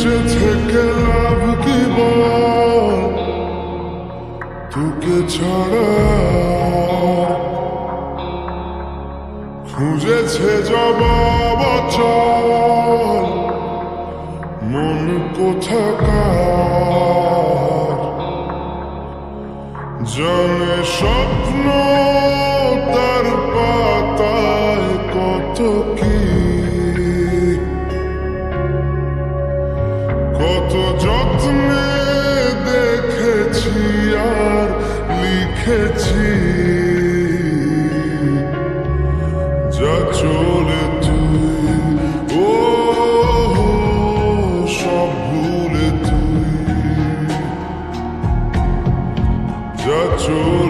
বেঁচে থেকে লাভ কি তোকে ছাড়া খুঁজেছে জবাব চল মন কোথাকার? জানে স্বপ্ন লিখেছি যা চলে তুই ও সব ভুলে তুই। যা চলে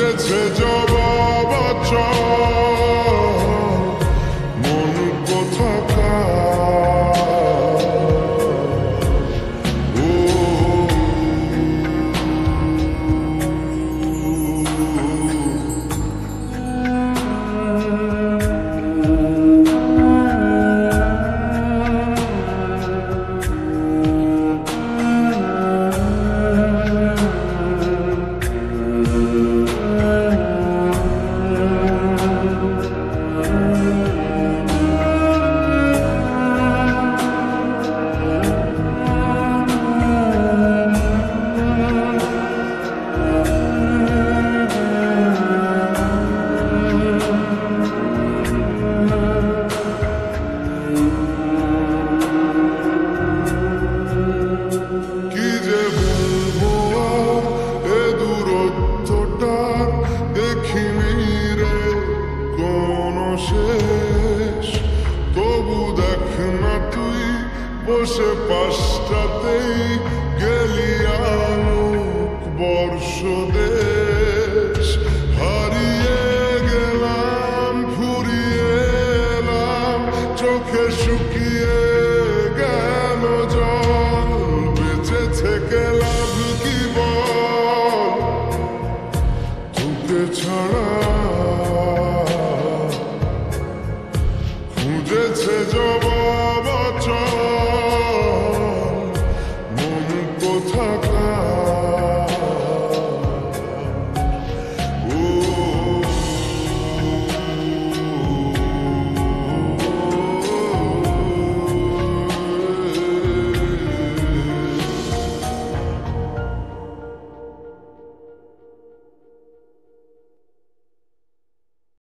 খুঁজেছে জবাব যে বলব এ দূরত্বটার দেখিনি রে, কোনো শেষ। তবু দেখ না তুই, বসে পাশটাতেই গেলি আলোক বর্ষ is over.